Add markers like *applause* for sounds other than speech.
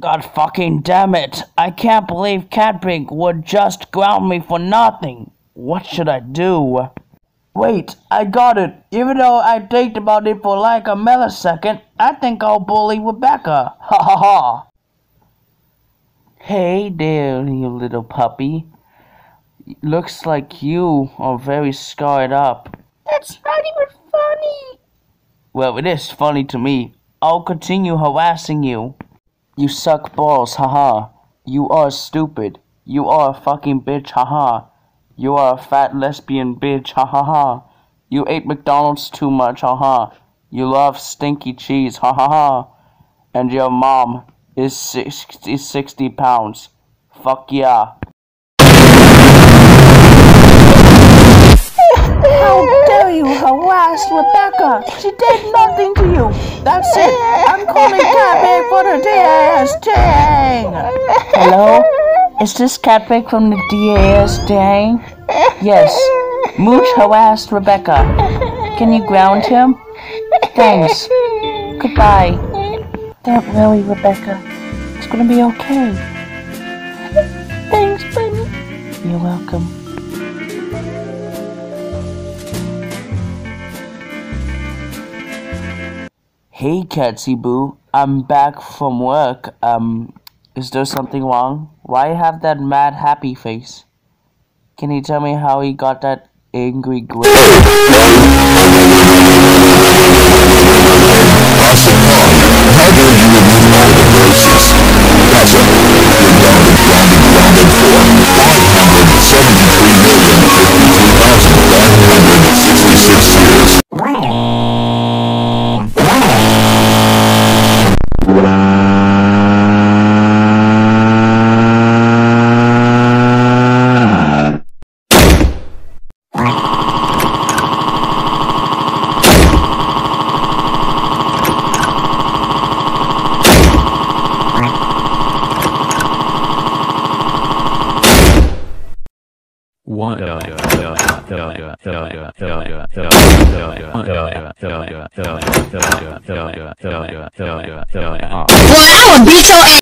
God fucking damn it. I can't believe Catpink would just ground me for nothing. What should I do? Wait, I got it. Even though I think about it for like a millisecond, I think I'll bully Rebecca. *laughs* Ha ha ha. Hey there, you little puppy. Looks like you are very scarred up. That's not even funny. Well, it is funny to me. I'll continue harassing you. You suck balls, haha. You are stupid. You are a fucking bitch, haha. You are a fat lesbian bitch, ha ha ha. You ate McDonald's too much, ha ha. You love stinky cheese, ha ha ha. And your mom is 60, 60 pounds. Fuck yeah. How dare you harass Rebecca? She did nothing to you. That's it. I'm calling Catpink for the DAS. Dang. Hello? Is this Catpink from the DAS dang? Yes. Mooch harassed Rebecca. Can you ground him? Thanks. Goodbye. Don't worry, Rebecca. It's gonna be okay. Thanks, Bunny. You're welcome. Hey, Catsy Boo. I'm back from work. Um, is there something wrong? Why have that mad happy face? Can you tell me how he got that angry grin? *laughs* One. Boy, I would beat your ass.